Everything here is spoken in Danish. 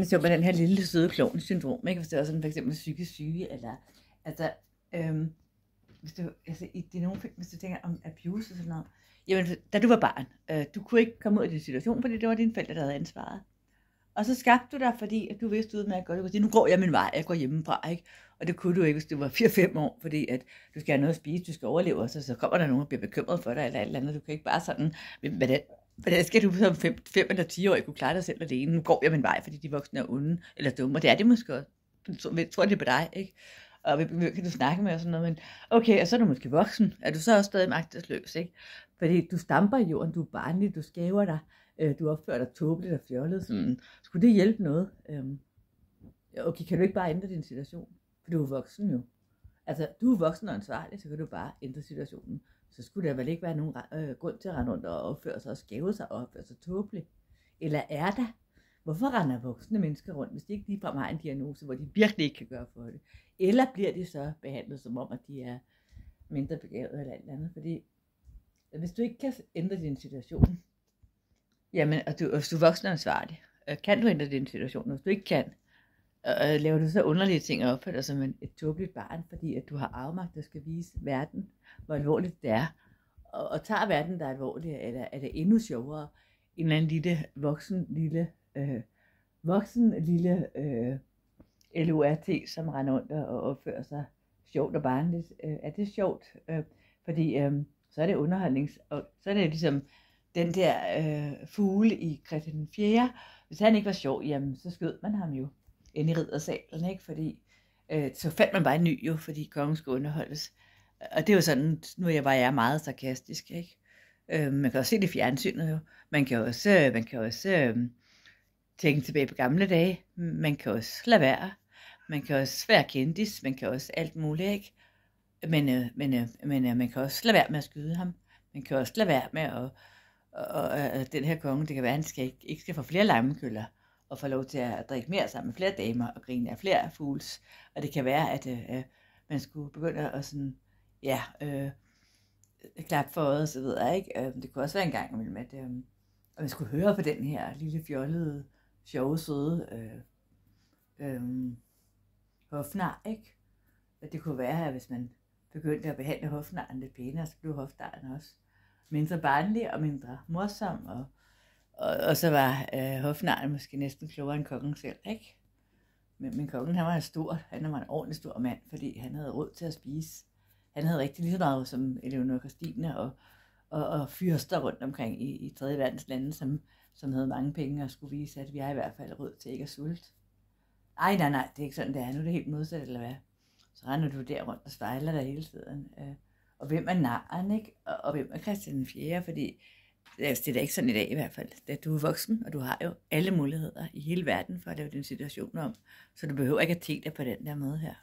Så med den her lille søde klovn-syndrom, ikke? Hvis det er sådan for eksempel psykisk syge, eller altså, øhm, hvis du, altså i det nogle hvis du tænker om abuse og sådan noget, jamen, da du var barn, øh, du kunne ikke komme ud af den situation, fordi det var dine forældre, der havde ansvaret. Og så skabte du dig, fordi at du vidste ud med at du kunne sige, nu går jeg min vej, jeg går hjemmefra, ikke? Og det kunne du ikke, hvis du var 4-5 år, fordi at du skal have noget at spise, du skal overleve, og så, så kommer der nogen, og bliver bekymret for dig, eller alt andet. Du kan ikke bare sådan, med den hvordan skal du som 5, 5 eller 10 år kunne klare dig selv alene? Nu går jeg min vej, fordi de voksne er onde, eller dumme, og det er det måske også. Jeg tror, det er på dig, ikke? Og hvem kan du snakke med og sådan noget, men okay, og så er du måske voksen, er du så også stadig magtesløs, ikke? Fordi du stamper i jorden, du er barnlig, du skæver dig, øh, du opfører dig tåbeligt og fjollet, sådan. Skulle det hjælpe noget? Øhm, okay, kan du ikke bare ændre din situation? For du er voksen jo. Altså, du er voksen og ansvarlig, så kan du bare ændre situationen. Så skulle der vel ikke være nogen øh, grund til at rende rundt og opføre sig og skæve sig og opføre sig altså tåbeligt. Eller er der? Hvorfor render voksne mennesker rundt, hvis de ikke ligefrem har en diagnose, hvor de virkelig ikke kan gøre for det? Eller bliver de så behandlet som om, at de er mindre begavet eller alt andet? Fordi hvis du ikke kan ændre din situation, jamen, og du, hvis du er voksen ansvarlig, øh, kan du ændre din situation? Hvis du ikke kan, øh, laver du så underlige ting og opfører dig som en, et tåbeligt barn, fordi at du har afmagt, der skal vise verden, hvor alvorligt det er. Og, og tager verden der alvorligt, eller er det endnu sjovere, en eller anden lille voksen lille, øh, voksen lille øh, LORT, som render rundt og opfører sig sjovt og barnligt. Øh, er det sjovt? Øh, fordi øh, så er det underholdnings, og så er det ligesom den der øh, fugle i Christian 4. Hvis han ikke var sjov, jamen så skød man ham jo ind i riddersalen, ikke? Fordi øh, så fandt man bare en ny jo, fordi kongen skulle underholdes. Og det er jo sådan, nu jeg var jeg meget sarkastisk, ikke? Øh, man kan også se det i fjernsynet jo. Man kan også, øh, man kan også øh, tænke tilbage på gamle dage. Man kan også lade være. Man kan også være kendis. Man kan også alt muligt, ikke? Men, øh, men, øh, men øh, man kan også lade være med at skyde ham. Man kan også lade være med at... Og, og, og den her konge, det kan være, at han skal ikke, ikke skal få flere lammekøller og får lov til at drikke mere sammen med flere damer og grine af flere fugles. Og det kan være, at øh, øh, man skulle begynde at sådan, ja, øh, klappe for øjet og så videre, ikke? Øh, det kunne også være en gang imellem, at, øh, at man skulle høre på den her lille fjollede, sjove, søde øh, øh, hofnar, ikke? Og det kunne være, at hvis man begyndte at behandle hofnaren lidt pænere, så blev hofnaren også mindre barnlig og mindre morsom og og, og så var øh, hofnaren måske næsten klogere end kongen selv, ikke? Men, men kongen, han var en stor, han var en ordentlig stor mand, fordi han havde råd til at spise. Han havde rigtig lige så meget som Eleonora Christine og, og, og fyrster rundt omkring i, i 3. verdens lande, som, som havde mange penge og skulle vise, at vi har i hvert fald råd til ikke at sulte. Ej, nej, nej, det er ikke sådan, det er. Nu er det helt modsat, eller hvad? Så render du der rundt og spejler dig hele tiden. Øh. Og hvem er naren, ikke? Og, og hvem er Christian 4. Fordi Altså, det er da ikke sådan i dag i hvert fald. Du er voksen, og du har jo alle muligheder i hele verden for at lave din situation om. Så du behøver ikke at tænke dig på den der måde her.